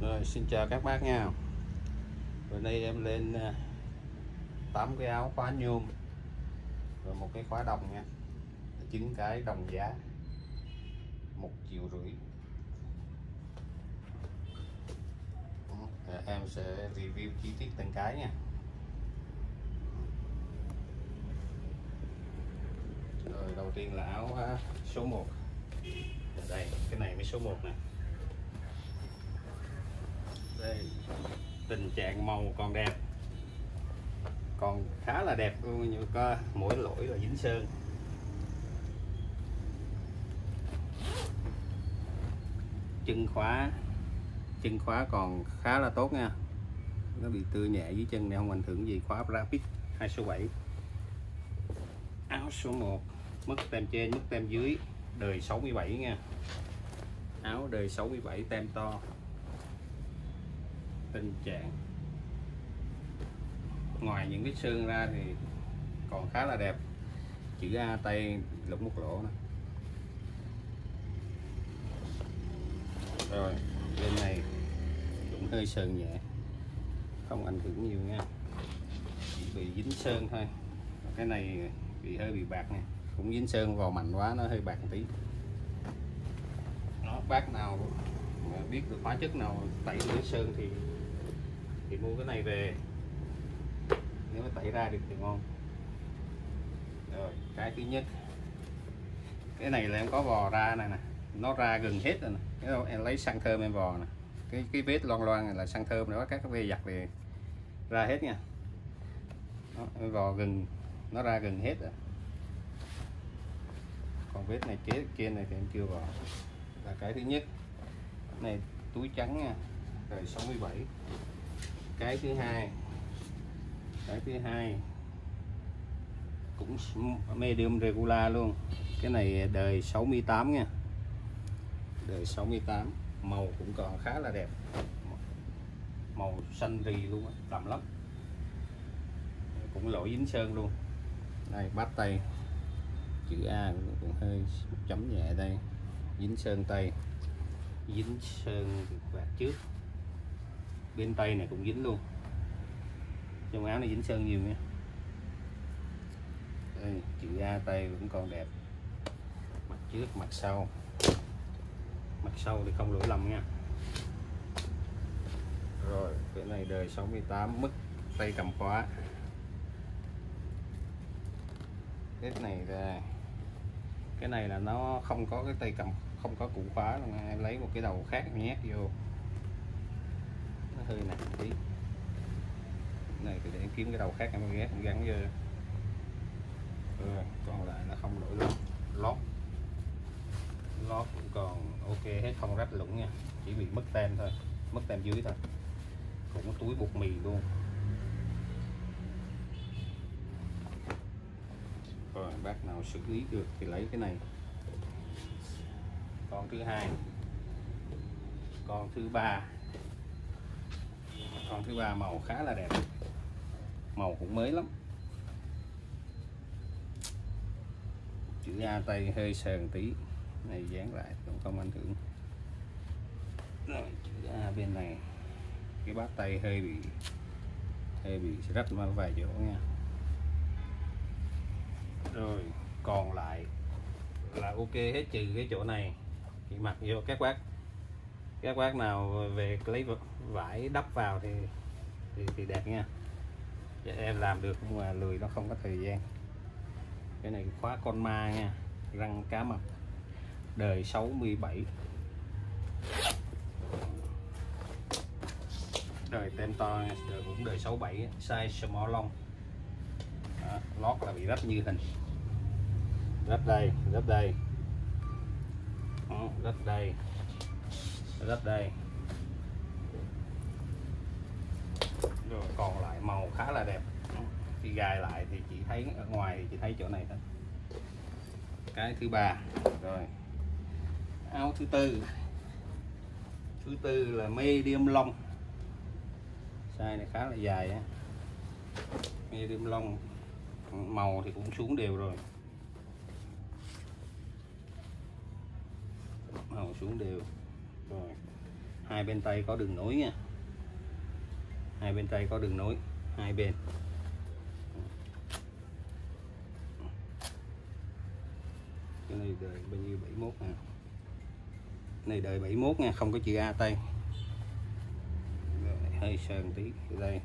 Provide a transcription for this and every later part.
Rồi, xin chào các bác nha. Bữa nay em lên à, 8 cái áo khóa nhôm Rồi một cái khóa đồng nha. Chín cái đồng giá một triệu rưỡi. Rồi em sẽ review chi tiết từng cái nha. Rồi, đầu tiên là áo à, số 1 Đây, cái này mới số 1 nè đây tình trạng màu còn đẹp. Còn khá là đẹp luôn, nhưng có mỗi lỗi là dính sơn. Chân khóa chân khóa còn khá là tốt nha. Nó bị tưa nhẹ dưới chân này, không ảnh hưởng gì khóa rapid 2 số 7 áo số 1 mất tem trên, mất tem dưới, đời 67 nha. Áo đời 67 tem to tình trạng. Ngoài những vết sơn ra thì còn khá là đẹp. Chữ A tay lục một lỗ này. rồi, bên này cũng hơi sơn nhẹ. Không ảnh hưởng nhiều nha. Chỉ bị dính sơn thôi. Cái này bị hơi bị bạc nè. Cũng dính sơn vào mạnh quá, nó hơi bạc một tí. Nó bác nào biết được hóa chất nào tẩy được sơn thì thì mua cái này về. Nếu mà tẩy ra được thì ngon. Rồi cái thứ nhất. Cái này là em có vò ra này nè. Nó ra gần hết rồi nè. Cái đâu em lấy xăng thơm em vò nè. Cái cái vết loang loang này là xăng thơm nữa các cái ve giặt thì ra hết nha. Đó, em vò gần nó ra gần hết rồi. Còn vết này kế kia này thì em chưa vò là cái thứ nhất. Này túi trắng nha. Rồi 67 cái thứ hai. Cái thứ hai. Cũng medium regular luôn. Cái này đời 68 nha. Đời 68 màu cũng còn khá là đẹp. Màu xanh rì luôn đậm lắm. Cũng lỗi dính sơn luôn. Đây, bắt tay. Chữ A cũng hơi chấm nhẹ đây. Dính sơn tay. Dính sơn vạt trước bên tay này cũng dính luôn. Trong áo này dính sơn nhiều nha. Đây, chữ A tay vẫn còn đẹp. Mặt trước mặt sau. Mặt sau thì không lỗi lầm nha. Rồi cái này đời 68 mức tay cầm khóa. Cái này là cái này là nó không có cái tay cầm không có củ khóa luôn em lấy một cái đầu khác nhét vô hơi nặng tí. Này thì để em kiếm cái đầu khác em ghé em gắn vô. Ừ, còn lại là không lỗi lót lót lót cũng còn ok hết không rách lũng nha. Chỉ bị mất tem thôi mất tem dưới thôi. Cũng túi bột mì luôn. Rồi bác nào xử lý được thì lấy cái này. Con thứ hai. Con thứ ba con thứ ba màu khá là đẹp. Màu cũng mới lắm. Chữ A tay hơi sờn tí. Này, dán lại, cũng không ảnh hưởng. Rồi, chữ A bên này. Cái bát tay hơi bị hơi bị rách mà vài chỗ nha. Rồi, còn lại là ok hết trừ cái chỗ này. Thì mặc vô các bác các bác nào về lấy vải đắp vào thì thì, thì đẹp nha. Vậy em làm được nhưng mà lười nó không có thời gian. Cái này khóa con ma nha răng cá mập. Đời 67 đời tem to đời cũng đời 67 size small long. À, lót là bị rách như hình. Rách đây rách đây. Đó, rách đây rất đây. Rồi, còn lại màu khá là đẹp. Khi gài lại thì chỉ thấy, ở ngoài thì chỉ thấy chỗ này thôi. Cái thứ ba. Rồi. Áo thứ tư. Thứ tư là medium long. Size này khá là dài á. Medium long. Màu thì cũng xuống đều rồi. Màu xuống đều rồi. Hai bên tay có đường nối nha. Hai bên tay có đường nối hai bên. Cái này đời bao nhiêu? 71 nè. Này đời 71 nha không có chữ A tay. Rồi, hơi sơn tí đây.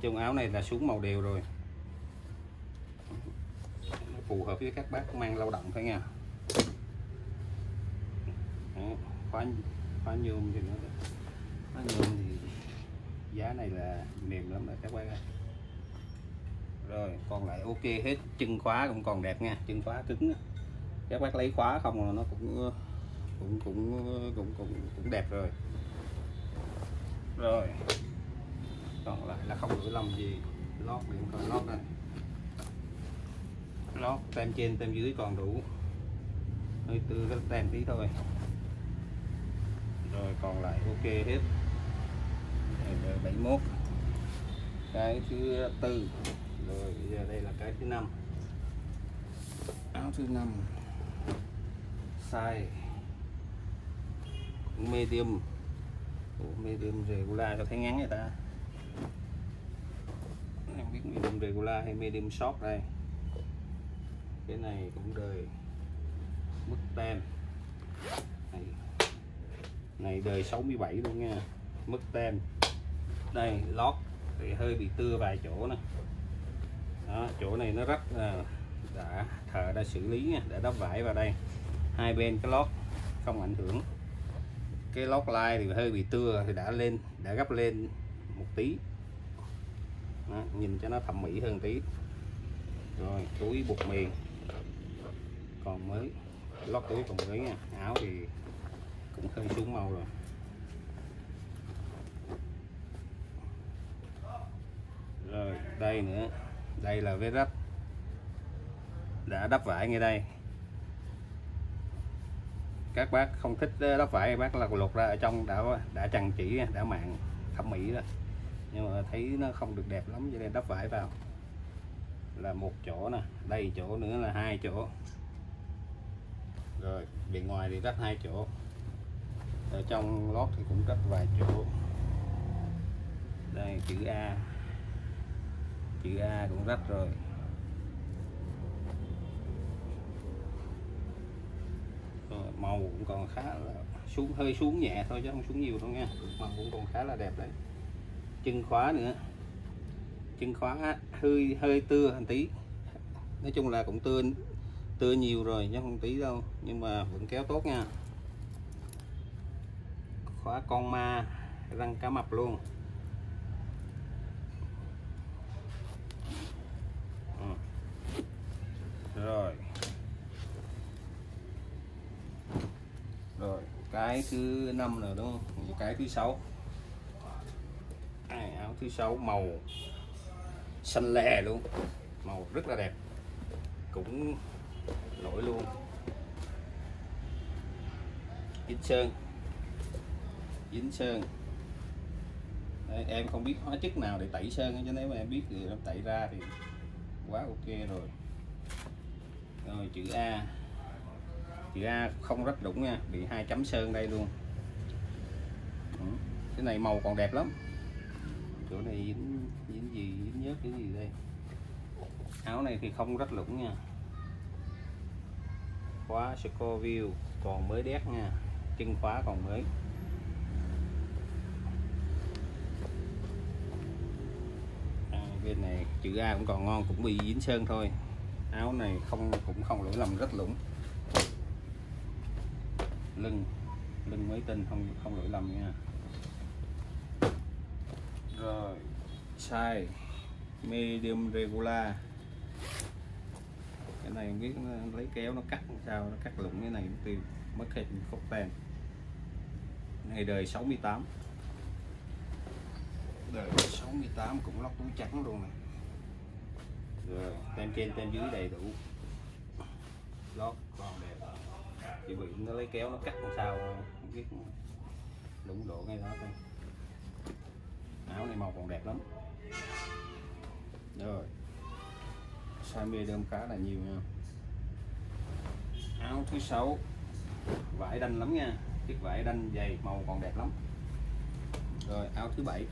Trong áo này là xuống màu đều rồi. Phù hợp với các bác mang lao động phải nha Đó, khóa khóa nhôm thì nó khóa nhôm thì giá này là mềm lắm rồi, các bác ơi. Rồi, còn lại ok hết, chân khóa cũng còn đẹp nha, chân khóa cứng các bác lấy khóa không là nó cũng cũng cũng cũng cũng cũng đẹp rồi. Rồi, còn lại là không lỗi lầm gì, lót thì còn lót đây. Lót, tem trên, tem dưới còn đủ. Hơi tư, cái tem tí thôi rồi còn lại ok hết. Đây, 71 cái thứ tư. Rồi bây giờ đây là cái thứ năm. Áo thứ năm. Size. Medium. Ủa, medium regular cho thấy ngắn người ta? Em biết medium regular hay medium short đây. Cái này cũng đời mức tem này đời 67 luôn nha. Mức tem đây lót. Thì hơi bị tưa vài chỗ nè. Đó, chỗ này nó rất là đã thợ đã xử lý nha đã đắp vải vào đây. Hai bên cái lót không ảnh hưởng. Cái lót lai thì hơi bị tưa thì đã lên đã gấp lên một tí. Đó, nhìn cho nó thẩm mỹ hơn tí. Rồi túi bột mì còn mới lót túi còn mới nha. Áo thì cũng hơi xuống màu rồi. Rồi, đây nữa. Đây là vết rách. Đã đắp vải ngay đây. Các bác không thích ờ, đắp vải, bác là lột ra ở trong đã đã chằng chỉ, đã mạng thẩm mỹ rồi. Nhưng mà thấy nó không được đẹp lắm, cho nên đắp vải vào. Là một chỗ nè, đây chỗ nữa là hai chỗ. Rồi bề ngoài thì rách hai chỗ ở trong lót thì cũng rách vài chỗ. Đây chữ A. Chữ A cũng rách rồi. Rồi, màu cũng còn khá là xuống hơi xuống nhẹ thôi chứ không xuống nhiều đâu nha. Màu cũng còn khá là đẹp đấy. Chân khóa nữa. Chân khóa hơi hơi tưa một tí. Nói chung là cũng tưa tưa nhiều rồi chứ không tí đâu. Nhưng mà vẫn kéo tốt nha khóa con ma răng cá mập luôn. Ừ. Rồi. Rồi cái thứ năm rồi đúng không? Cái thứ sáu. À, áo thứ sáu màu xanh lè luôn. Màu rất là đẹp. Cũng nổi luôn. Dính sơn dính sơn. Đây, em không biết hóa chất nào để tẩy sơn chứ nếu mà em biết thì em tẩy ra thì quá ok rồi. Rồi chữ A. Chữ A không rất đúng nha bị hai chấm sơn đây luôn. Ừ, cái này màu còn đẹp lắm. Chỗ này dính dính gì dính nhớt cái gì đây? Áo này thì không rất lũng nha. Khóa Scoville còn mới đét nha chân khóa còn mới. Bên này chữ A cũng còn ngon, cũng bị dính sơn thôi. Áo này không, cũng không lỗi lầm, rất lũng lưng lưng mới tinh, không không lỗi lầm nha. Rồi, size medium regular. Cái này không biết nó lấy kéo nó cắt sao, nó cắt lủng cái này cũng tiêu, mất hết khúc tàn này đời 68 đời 68 cũng lót túi trắng luôn này. Rồi tem trên, tem dưới đầy đủ. Lót còn đẹp. Chỉ bị nó lấy kéo nó cắt làm sao không biết đúng độ ngay đó thôi. Áo này màu còn đẹp lắm. Rồi. Sami đơm cá là nhiều nha. Áo thứ sáu. Vải đanh lắm nha. Chiếc vải đanh dày, màu còn đẹp lắm. Rồi, áo thứ bảy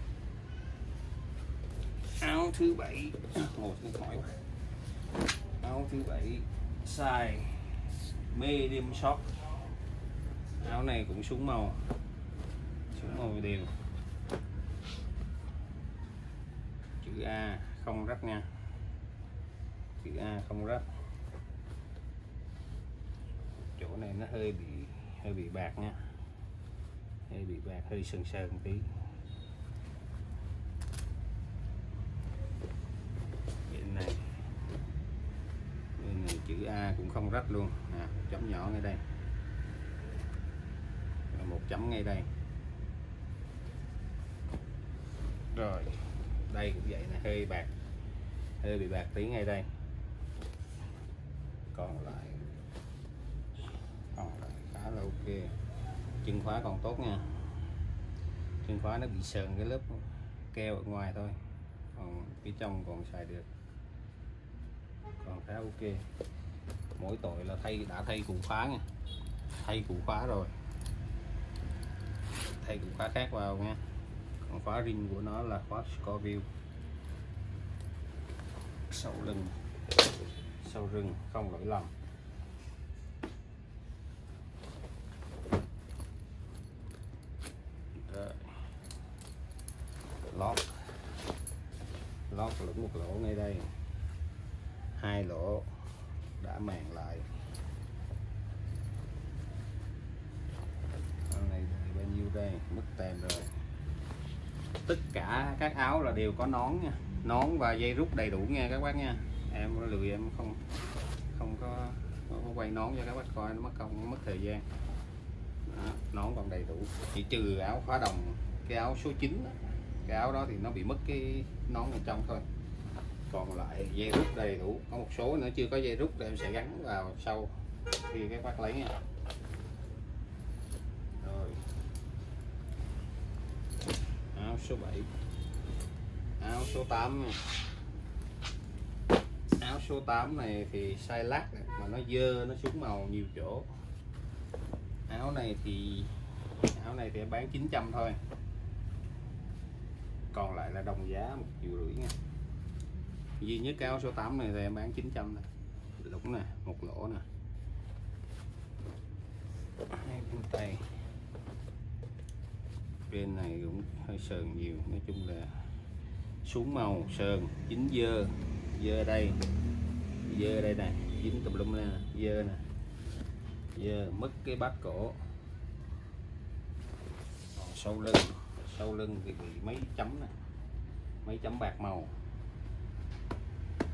áo thứ bảy. À, ngồi xuống mỏi quá. Áo thứ bảy, size medium short áo này cũng súng màu. Súng màu đều. Chữ A không rách nha. Chữ A không rách. Chỗ này nó hơi bị hơi bị bạc nha. Hơi bị bạc, hơi sần sần tí bên này bên này chữ A cũng không rách luôn. À, chấm nhỏ ngay đây. Một chấm ngay đây. Rồi. Đây cũng vậy nè hơi bạc. Hơi bị bạc tí ngay đây. Còn lại. Còn lại khá là ok. Chân khóa còn tốt nha. Chân khóa nó bị sờn cái lớp keo ở ngoài thôi. Còn phía trong còn xài được. Còn khá ok mỗi tội là thay, đã thay cụ khóa nha. Thay cụ khóa rồi. Thay cụ khóa khác vào nha. Còn khóa ring của nó là khóa Scorpio. Sau lưng. Sau rừng, không lỗi lầm. Lót. Lót lũng một lỗ ngay đây. Hai lỗ đã màng lại. Con này bao nhiêu đây? Mất tem rồi. Tất cả các áo là đều có nón nha. Nón và dây rút đầy đủ nha các bác nha. Em lười em không không có, có quay nón cho các bác coi nó mất công mất thời gian. Đó, nón còn đầy đủ. Chỉ trừ áo khóa đồng cái áo số 9 đó. cái áo đó thì nó bị mất cái nón bên trong thôi còn lại dây rút đầy đủ có một số nữa chưa có dây rút thì em sẽ gắn vào sau khi các bác lấy nha. Rồi. Áo số 7 áo số 8 áo số 8 này thì sai lát này, mà nó dơ nó xuống màu nhiều chỗ. Áo này thì áo này thì em bán 900 thôi. Còn lại là đồng giá một triệu rưỡi nha duy nhất cái áo số 8 này thì em bán 900 này lũng nè, một lỗ nè. Hai bên tay. Bên này cũng hơi sờn nhiều, nói chung là xuống màu sờn, dính dơ dơ đây dơ đây nè, dính tùm lum nè, dơ nè. Dơ, mất cái bát cổ. Còn lưng sâu lưng thì bị mấy chấm nè, mấy chấm bạc màu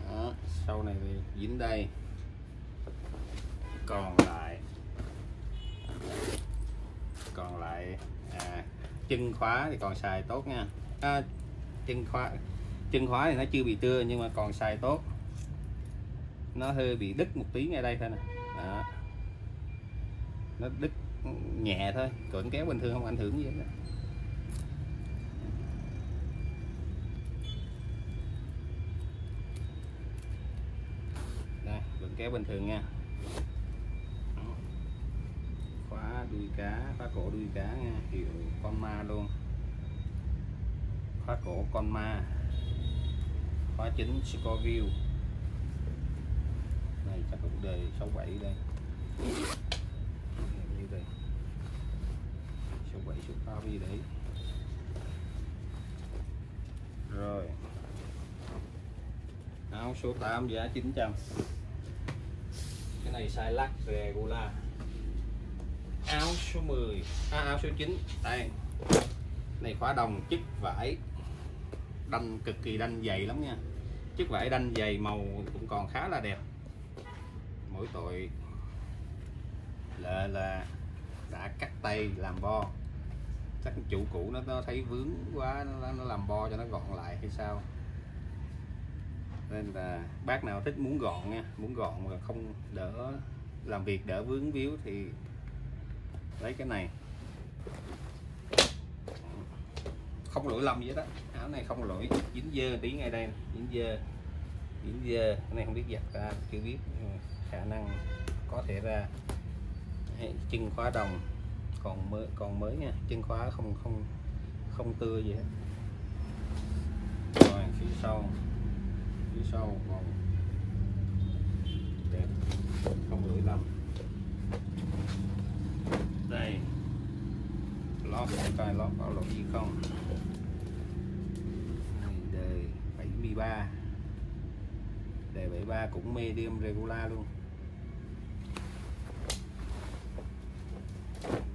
đó, sau này thì dính đây. Còn lại. Còn lại à, chân khóa thì còn xài tốt nha. À, chân khóa chân khóa thì nó chưa bị tưa nhưng mà còn xài tốt. Nó hơi bị đứt một tí ngay đây thôi nè. Đó. nó đứt nhẹ thôi còn kéo bình thường không ảnh hưởng gì hết đây vẫn kéo bình thường nha. Khóa đuôi cá, khóa cổ đuôi cá nha. Hiệu con ma luôn. Khóa cổ con ma. Khóa chính Scorpio này, chắc cũng đề 67 đây. Như đây. 67 số 8 gì đấy. Rồi. Áo số 8 giá 900 cái này size lắc regular. Áo số 10 à, áo số 9 đây. Này khóa đồng chất vải đanh cực kỳ đanh dày lắm nha. Chất vải đanh dày màu cũng còn khá là đẹp. Mỗi tội là là đã cắt tay làm bo. Chắc chủ cũ nó, nó thấy vướng quá nó, nó làm bo cho nó gọn lại hay sao? Nên là bác nào thích muốn gọn nha, muốn gọn mà không đỡ làm việc đỡ vướng víu thì lấy cái này. Không lỗi lầm gì đó áo này không lỗi, dính dơ tí ngay đây dính dơ dính dơ, cái này không biết giặt ra, chưa biết khả năng có thể ra. Chân khóa đồng, còn mới còn mới nha, chân khóa không không không tươi gì hết. Rồi, phía sau phía sau còn đẹp, không gửi lắm. Đây, lót để coi lót bảo lỗi gì không? Này đời 73 đề 73 cũng medium regular luôn.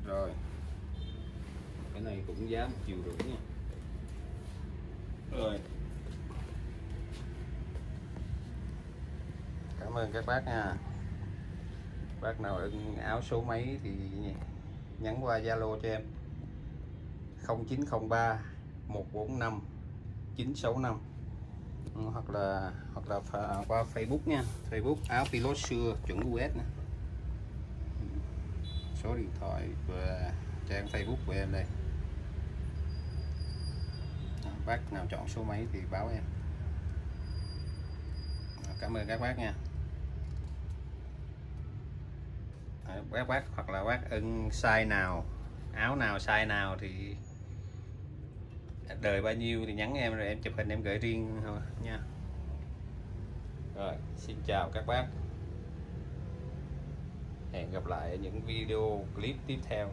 Rồi, cái này cũng giá một triệu rưỡi nha. Rồi. Cảm ơn các bác nha. Bác nào ưng áo số mấy thì nhắn qua zalo cho em. 0903 145 965 hoặc là hoặc là à, qua Facebook nha. Facebook áo pilot xưa chuẩn US nè. Số điện thoại và trang Facebook của em đây. À, bác nào chọn số mấy thì báo em. À, cảm ơn các bác nha. Quét bác hoặc là quát ưng size nào, áo nào, size nào thì đời bao nhiêu thì nhắn em rồi em chụp hình em gửi riêng thôi nha. Rồi, xin chào các bác. Hẹn gặp lại ở những video clip tiếp theo.